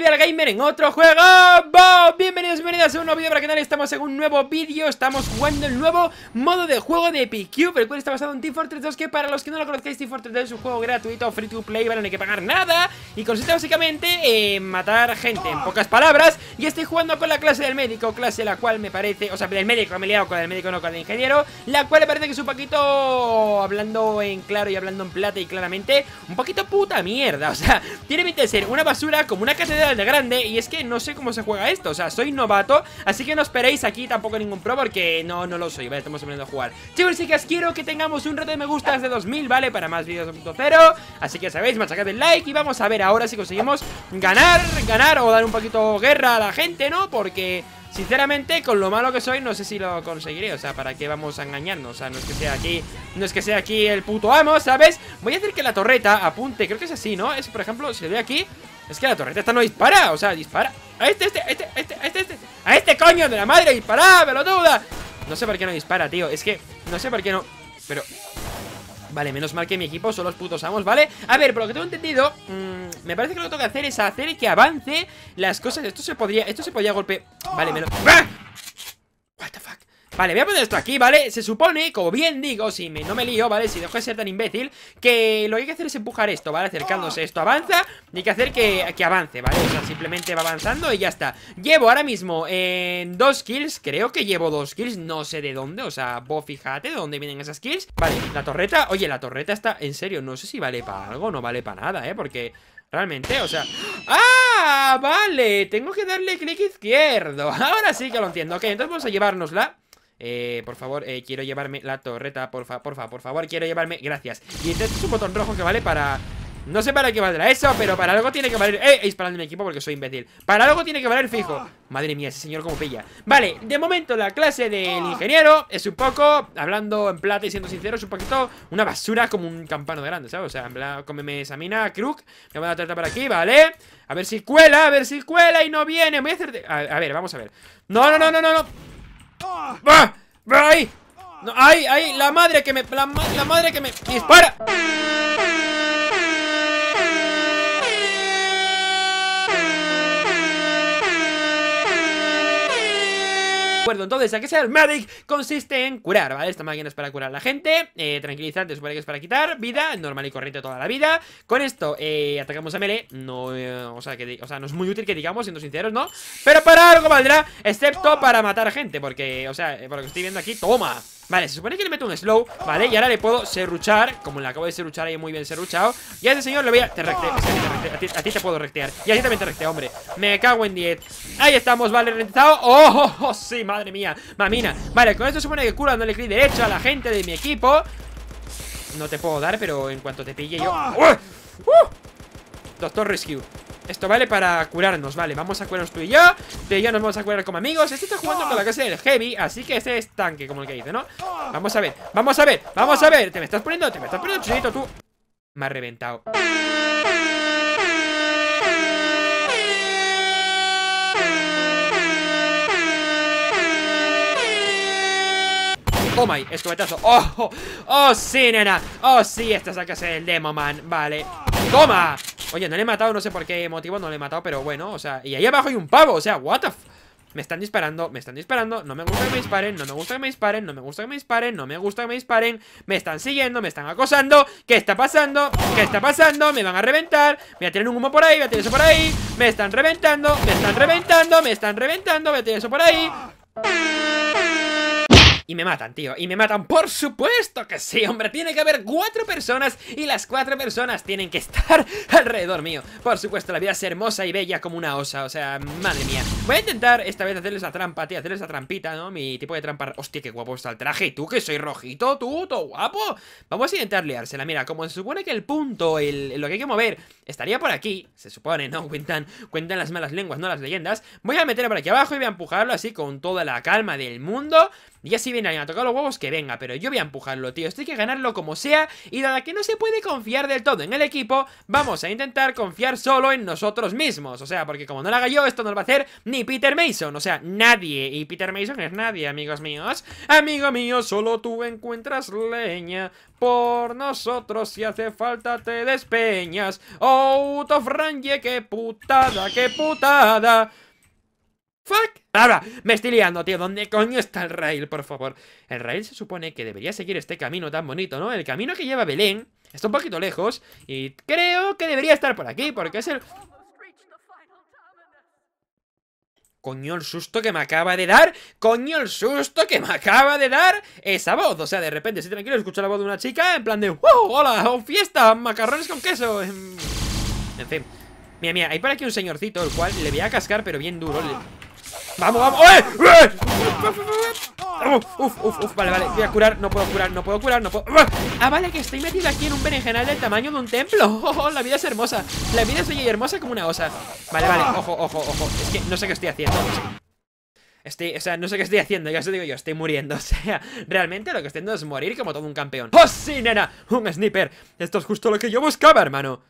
tal? Kirby al Gamer en otro juego. Bienvenidos, bienvenidas a un nuevo vídeo para el canal. Estamos en un nuevo vídeo. Estamos jugando el nuevo modo de juego de PQ El cual está basado en Team Fortress 2 Que para los que no lo conozcáis, Team Fortress 2 es un juego gratuito Free to play, ¿vale? No hay que pagar nada. Y consiste básicamente en matar gente En pocas palabras. Y estoy jugando con la clase del médico Clase la cual me parece... O sea, del médico, me he liado con el médico, no con el ingeniero La cual me parece que es un poquito... Hablando en claro y hablando en plata y claramente Un poquito puta mierda. O sea, tiene pinta de ser una basura como una catedral de grande Y es que no sé cómo se juega esto O sea, soy novato Así que no esperéis aquí tampoco ningún pro Porque no, no lo soy, ¿vale? Estamos aprendiendo a jugar Chicos, que os quiero que tengamos un reto de me gustas de 2000, ¿vale? Para más vídeos 2.0 Así que sabéis, machacad el like Y vamos a ver ahora si conseguimos ganar Ganar o dar un poquito guerra a la gente, ¿no? Porque... Sinceramente, con lo malo que soy, no sé si lo conseguiré O sea, ¿para qué vamos a engañarnos? O sea, no es que sea aquí No es que sea aquí el puto amo, ¿sabes? Voy a hacer que la torreta apunte Creo que es así, ¿no? Es, por ejemplo, si le doy aquí Es que la torreta esta no dispara O sea, dispara A este, este, este, este, este, este A este coño de la madre dispara, duda No sé por qué no dispara, tío Es que, no sé por qué no Pero... Vale, menos mal que mi equipo son los putos amos, ¿vale? A ver, por lo que tengo entendido mmm, Me parece que lo que tengo que hacer es hacer que avance Las cosas, esto se podría, esto se podría golpear Vale, me lo... ¡Ah! Vale, voy a poner esto aquí, ¿vale? Se supone, como bien digo, si me, no me lío, ¿vale? Si dejo de ser tan imbécil Que lo que hay que hacer es empujar esto, ¿vale? Acercándose esto avanza Y hay que hacer que, que avance, ¿vale? O sea, simplemente va avanzando y ya está Llevo ahora mismo en dos kills Creo que llevo dos kills, no sé de dónde O sea, vos fíjate de dónde vienen esas kills Vale, la torreta, oye, la torreta está En serio, no sé si vale para algo No vale para nada, ¿eh? Porque Realmente, o sea... ¡Ah! Vale, tengo que darle clic izquierdo Ahora sí que lo entiendo Ok, entonces vamos a llevárnosla eh, por favor, eh, quiero llevarme la torreta, porfa, porfa, por favor, quiero llevarme, gracias Y este es un botón rojo que vale para... No sé para qué valdrá eso, pero para algo tiene que valer ¡Eh! disparando mi equipo porque soy imbécil Para algo tiene que valer fijo Madre mía, ese señor como pilla Vale, de momento la clase del ingeniero Es un poco, hablando en plata y siendo sincero Es un poquito una basura como un campano grande, ¿sabes? O sea, en plan, cómeme esa mina, Kruk Me voy a tratar por aquí, ¿vale? A ver si cuela, a ver si cuela y no viene Voy. A, a ver, vamos a ver No, no, no, no, no, no ¡Ah! ¡Ay! No, ¡Ay, ay! La madre que me... La, la madre que me... ¡Dispara! Entonces, ¿a qué sea el Medic? Consiste en curar, ¿vale? Esta máquina es para curar a la gente eh, Tranquilizante supone que es para quitar Vida, normal y corriente toda la vida Con esto, eh, atacamos a melee No, eh, o, sea, que, o sea, no es muy útil que digamos, siendo sinceros, ¿no? Pero para algo valdrá, excepto para matar gente Porque, o sea, por lo que estoy viendo aquí, ¡toma! Vale, se supone que le meto un slow, ¿vale? Y ahora le puedo serruchar Como le acabo de serruchar ahí muy bien serruchado. Y a ese señor le voy a... Te recte, a, ti, a, ti, te puedo rectear. Y a ti también te recteo, hombre. Me cago en 10 Ahí estamos, vale, rentado ¡Oh, oh, oh, sí, madre mía! Mamina. Vale, con esto se supone que cura dándole clic derecho a la gente de mi equipo. No te puedo dar, pero en cuanto te pille yo... ¡Uh! ¡Uh! Doctor Rescue esto vale para curarnos, vale, vamos a curarnos tú y yo Tú y yo nos vamos a curar como amigos Este está jugando con la clase del heavy, así que este es tanque Como el que dice, ¿no? Vamos a ver, vamos a ver, vamos a ver Te me estás poniendo, te me estás poniendo chulito tú Me ha reventado Toma ahí, escopetazo ¡Oh! ¡Oh! ¡Oh, sí, nena! ¡Oh, sí! Esta es la clase del demo, man Vale ¡Toma! Oye, no le he matado, no sé por qué motivo no le he matado, pero bueno, o sea, y ahí abajo hay un pavo, o sea, what the me están disparando, me están disparando No me gusta que me disparen, no me gusta que me disparen No me gusta que me disparen, no me gusta que me disparen Me están siguiendo, me están acosando ¿Qué está pasando? ¿Qué está pasando? Me van a reventar Me voy a tirar un humo por ahí, voy a tirar eso por ahí Me están reventando, me están reventando Me están reventando, voy a tirar eso por ahí y me matan, tío, y me matan, por supuesto que sí, hombre. Tiene que haber cuatro personas y las cuatro personas tienen que estar alrededor mío. Por supuesto, la vida es hermosa y bella como una osa, o sea, madre mía. Voy a intentar esta vez hacerles la trampa, tío, hacerles la trampita, ¿no? Mi tipo de trampa, hostia, qué guapo está el traje. Y tú, que soy rojito, tú, todo guapo Vamos a intentar liársela, mira, como se supone que el punto, el, lo que hay que mover Estaría por aquí, se supone, ¿no? Cuentan, cuentan las malas lenguas, no las leyendas. Voy a meterlo por aquí abajo y voy a empujarlo así con toda la calma del mundo Y así viene a tocar los huevos, que venga Pero yo voy a empujarlo, tío. Esto hay que ganarlo como sea Y dada que no se puede confiar del todo en el equipo Vamos a intentar confiar solo en nosotros mismos. O sea, porque como no lo haga yo, esto no lo va a hacer ni Peter Mason. O sea, nadie. Y Peter Mason es nadie, amigos míos. Amigo mío, solo tú encuentras leña. Por nosotros si hace falta te despeñas. Out of range, qué putada, qué putada Fuck Ahora, me estoy liando, tío ¿Dónde coño está el rail, por favor? El rail se supone que debería seguir este camino tan bonito, ¿no? El camino que lleva Belén Está un poquito lejos Y creo que debería estar por aquí Porque es el... Coño, el susto que me acaba de dar Coño, el susto que me acaba de dar Esa voz, o sea, de repente estoy tranquilo Escucho la voz de una chica en plan de ¡Wow! ¡Hola! ¡Oh, fiesta! ¡Macarrones con queso! En fin Mira, mira, hay por aquí un señorcito El cual le voy a cascar, pero bien duro ¡Vamos, vamos! ¡Eh! Uf, uf, uf, vale, vale, voy a curar, no puedo curar, no puedo curar, no puedo. Ah, vale, que estoy metido aquí en un berenjenal del tamaño de un templo. Oh, La vida es hermosa, la vida es bella y hermosa como una osa. Vale, vale, ojo, ojo, ojo. Es que no sé qué estoy haciendo. Estoy, o sea, no sé qué estoy haciendo, ya os digo yo, estoy muriendo. O sea, realmente lo que estoy haciendo es morir como todo un campeón. ¡Oh, sí, nena! Un sniper. Esto es justo lo que yo buscaba, hermano.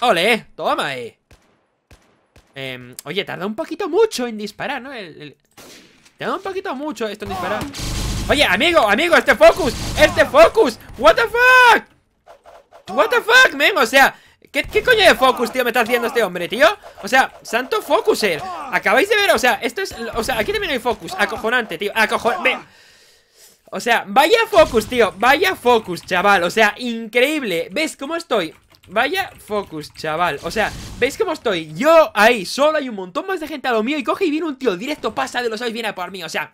¡Ole! ¡Toma, eh! Eh, oye, tarda un poquito mucho en disparar, ¿no? Tarda un poquito mucho esto en disparar. Oye, amigo, amigo, este focus Este focus, what the fuck What the fuck, men, o sea ¿Qué, ¿Qué, coño de focus, tío, me está haciendo este hombre, tío? O sea, santo focuser. Acabáis de ver, o sea, esto es O sea, aquí también hay focus, acojonante, tío Acojonante O sea, vaya focus, tío Vaya focus, chaval, o sea, increíble. ¿Ves cómo estoy? Vaya focus, chaval O sea, ¿veis cómo estoy? Yo ahí, solo hay un montón más de gente a lo mío Y coge y viene un tío directo, pasa de los sabéis, viene por mí O sea,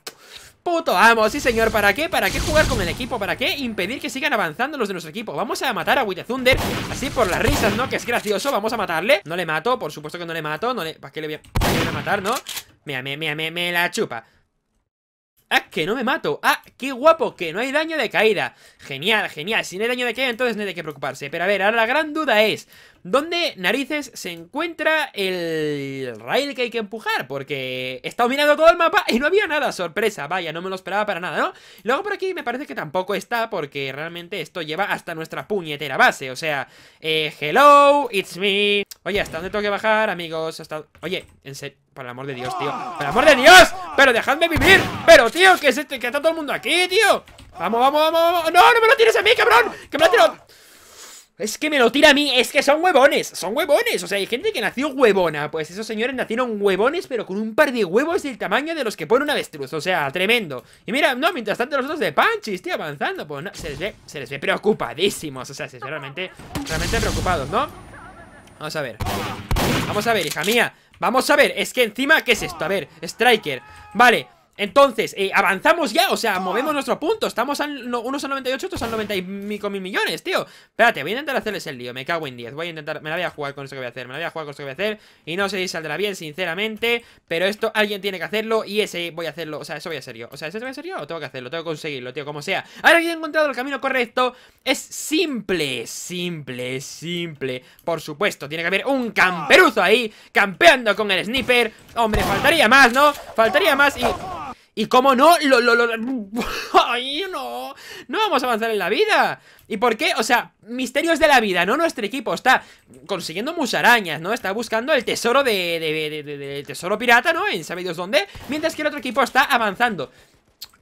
puto amo, sí señor ¿Para qué? ¿Para qué jugar con el equipo? ¿Para qué impedir que sigan avanzando los de nuestro equipo? Vamos a matar a With Thunder Así por las risas, ¿no? Que es gracioso Vamos a matarle No le mato, por supuesto que no le mato no le... ¿Para qué le voy a, voy a matar, no? Mira, me, me, me, me la chupa ¡Ah, que no me mato! ¡Ah, qué guapo! Que no hay daño de caída Genial, genial Si no hay daño de caída, entonces no hay de qué preocuparse Pero a ver, ahora la gran duda es ¿Dónde narices se encuentra el rail que hay que empujar? Porque he estado mirando todo el mapa y no había nada Sorpresa, vaya, no me lo esperaba para nada, ¿no? Luego por aquí me parece que tampoco está Porque realmente esto lleva hasta nuestra puñetera base O sea, eh, hello, it's me Oye, ¿hasta dónde tengo que bajar, amigos? Oye, en serio por el amor de Dios, tío ¡Por el amor de Dios! ¡Pero dejadme vivir! ¡Pero, tío! ¿Qué es este? ¿Qué está todo el mundo aquí, tío? ¡Vamos, vamos, vamos! vamos. ¡No, no me lo tires a mí, cabrón! ¡Que me lo tiro! Es que me lo tira a mí, es que son huevones, son huevones O sea, hay gente que nació huevona Pues esos señores nacieron huevones, pero con un par de huevos del tamaño de los que pone un avestruz O sea, tremendo Y mira, no, mientras tanto los otros de Panchis, tío, avanzando Pues no, se les ve, se les ve preocupadísimos O sea, sinceramente, realmente preocupados, ¿no? Vamos a ver Vamos a ver, hija mía Vamos a ver, es que encima, ¿qué es esto? A ver, Striker Vale, entonces, eh, avanzamos ya, o sea, movemos nuestro punto. Estamos al, unos al 98, otros al 90 y mico mil millones, tío. Espérate, voy a intentar hacerles el lío, me cago en 10 Voy a intentar, me la voy a jugar con esto que voy a hacer Me la voy a jugar con esto que voy a hacer. Y no sé si saldrá bien, sinceramente Pero esto alguien tiene que hacerlo y ese voy a hacerlo. O sea, eso voy a hacer yo, o sea, ¿eso voy a hacer yo o tengo que hacerlo? Tengo que conseguirlo, tío, como sea. Ahora que he encontrado el camino correcto. Es simple, simple, simple. Por supuesto, tiene que haber un camperuzo ahí Campeando con el sniper. Hombre, faltaría más, ¿no? Faltaría más y... Y como no, lo, lo, lo, ¡Ay, no! No vamos a avanzar en la vida ¿Y por qué? O sea, misterios de la vida, ¿no? Nuestro equipo está consiguiendo musarañas, ¿no? Está buscando el tesoro de, de, de, de tesoro pirata, ¿no? En sabe Dios dónde Mientras que el otro equipo está avanzando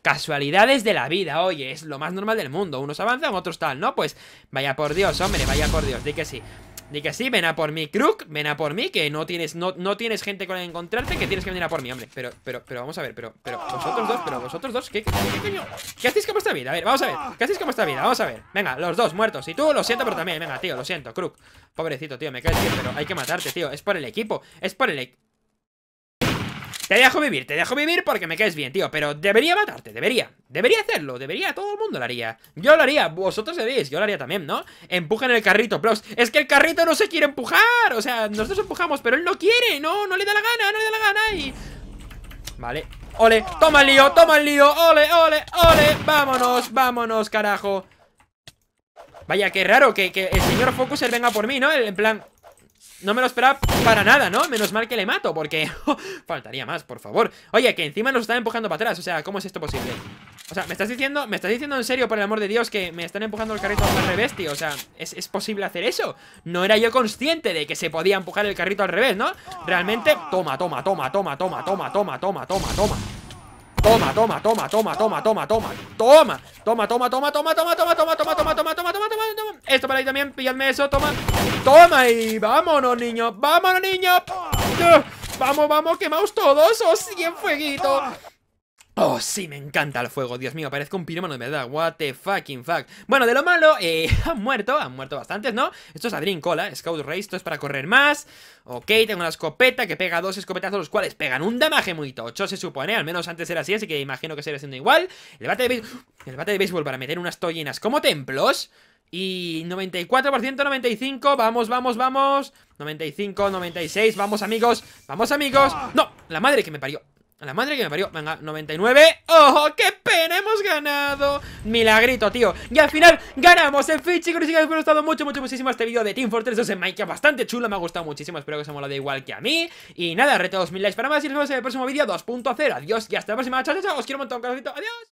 Casualidades de la vida, oye, es lo más normal del mundo Unos avanzan, otros tal, ¿no? Pues vaya por Dios, hombre, vaya por Dios, di que sí Di que sí, ven a por mí, Crook, ven a por mí Que no tienes, no, no tienes gente con la que encontrarte Que tienes que venir a por mí, hombre Pero, pero, pero, vamos a ver, pero, pero, vosotros dos, pero vosotros dos ¿Qué, qué, qué? ¿Qué hacéis con vuestra vida? A ver, vamos a ver ¿Qué hacéis con vuestra vida? Vamos a ver Venga, los dos muertos Y tú, lo siento, pero también, venga, tío, lo siento, Crook Pobrecito, tío, me caes bien, pero hay que matarte, tío Es por el equipo, es por el equipo te dejo vivir, te dejo vivir porque me caes bien, tío Pero debería matarte, debería Debería hacerlo, debería, todo el mundo lo haría Yo lo haría, vosotros sabéis, yo lo haría también, ¿no? Empujen el carrito, plus Es que el carrito no se quiere empujar O sea, nosotros empujamos, pero él no quiere No, no le da la gana, no le da la gana y... Vale, ole, toma el lío, toma el lío Ole, ole, ole, vámonos, vámonos, carajo Vaya, qué raro que, que el señor Focuser venga por mí, ¿no? En plan... no me lo esperaba para nada, ¿no? Menos mal que le mato, porque faltaría más, por favor Oye, que encima nos están empujando para atrás, o sea, ¿cómo es esto posible? O sea, ¿me estás diciendo, me estás diciendo en serio, por el amor de Dios, que me están empujando el carrito al revés, tío? O sea, ¿es, ¿es, posible hacer eso? No era yo consciente de que se podía empujar el carrito al revés, ¿no? Realmente, toma, toma, toma, toma, toma, toma, toma, toma, toma, toma Toma, toma, toma, toma, toma, toma, toma Toma, toma, toma, toma, toma, toma, toma, toma, toma, toma, toma, toma, toma, toma, Esto para ahí también, pilladme eso, toma Toma y vámonos, niño Vámonos, niño Vamos, vamos, quemaos todos ¡Oh, sí, en fueguito! Oh, sí, me encanta el fuego, Dios mío, parezco un pirómano de verdad. What the fucking fuck. Bueno, de lo malo, eh, han muerto, han muerto bastantes, ¿no? Esto es Adrien Cola, Scout Race, esto es para correr más. Ok, tengo una escopeta que pega dos escopetazos Los cuales pegan un damaje muy tocho, se supone Al menos antes era así, así que imagino que seguirá siendo igual. El bate de béisbol, el bate de béisbol para meter unas tollinas como templos. Y 94%, 95, vamos, vamos, vamos. 95, 96, vamos amigos, vamos amigos. No, la madre que me parió la madre que me parió, venga, 99 ¡Oh, qué pena! Hemos ganado. Milagrito, tío. Y al final ganamos en fin, chicos Y si os ha gustado mucho, mucho, muchísimo este vídeo de Team Fortress 2 en Minecraft Bastante chulo, me ha gustado muchísimo Espero que os haya molado igual que a mí. Y nada, reto 2000 likes para más Y nos vemos en el próximo vídeo 2.0 Adiós y hasta la próxima, chao, chao, Os quiero un montón, Adiós